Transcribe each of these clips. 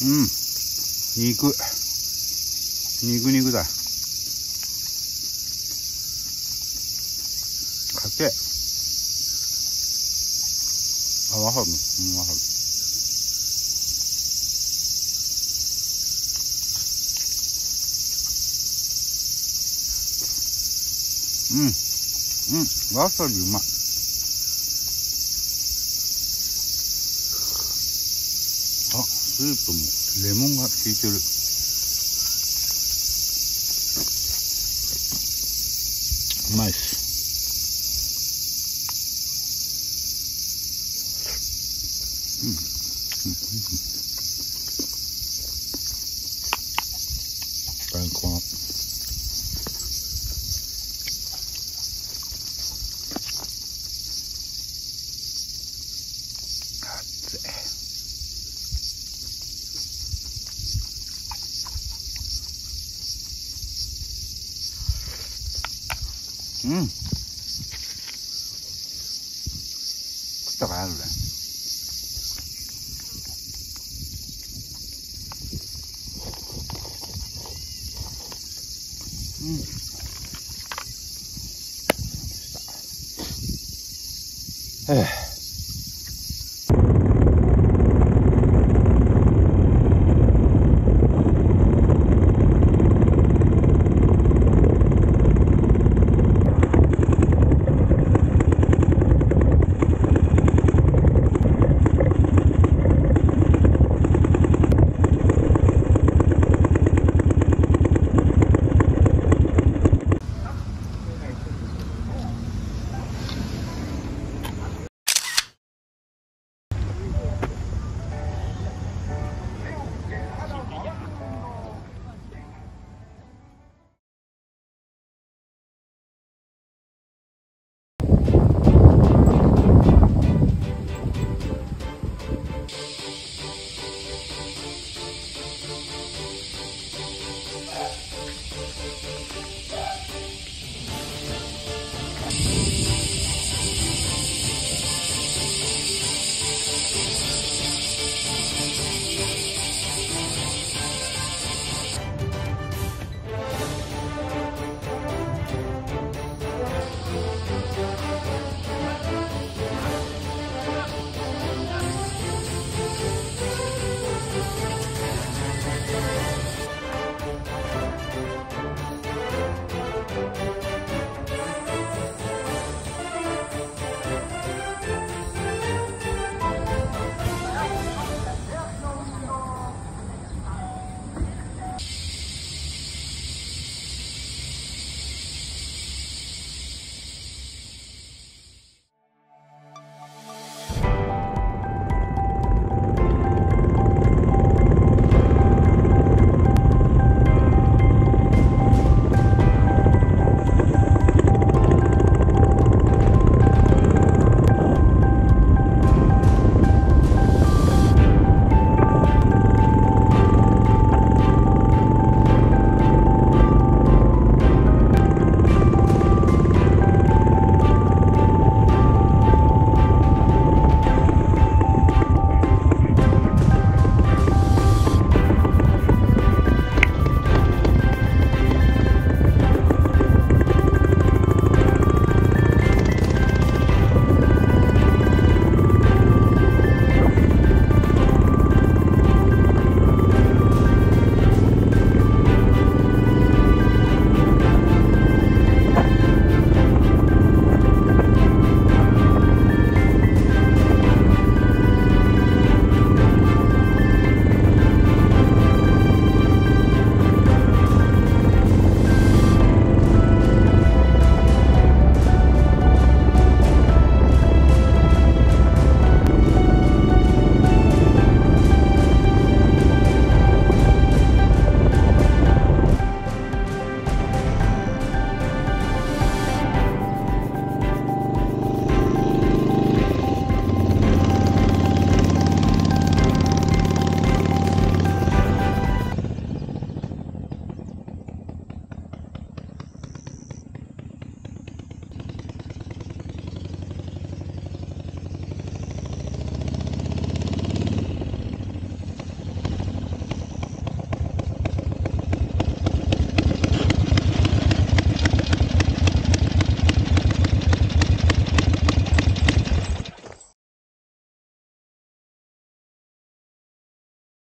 うん。肉。肉肉だ。かけあわかるうんわかるうん。うんわさびうまい。あスープもレモンが効いてる。うまいっす。strada. Mm. Eh.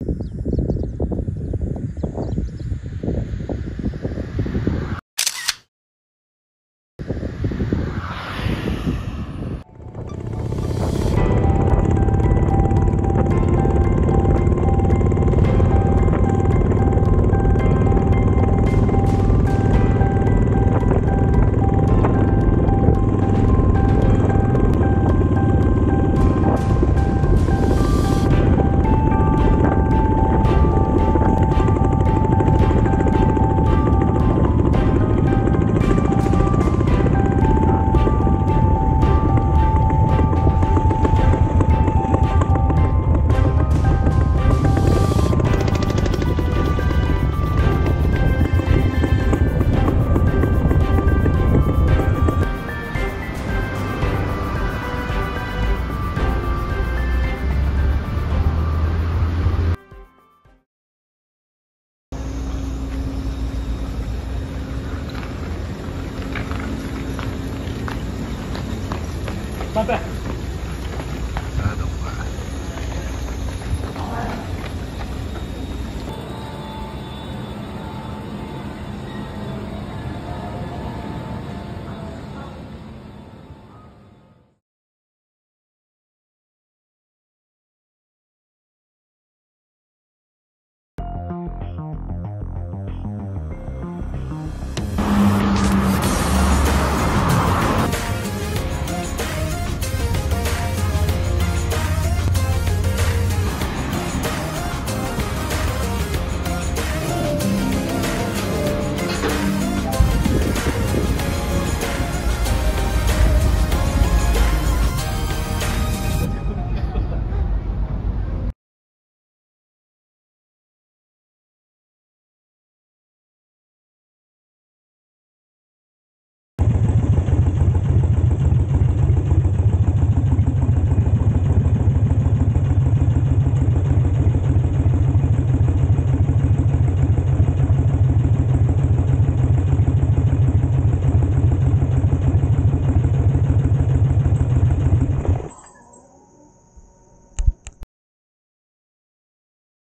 you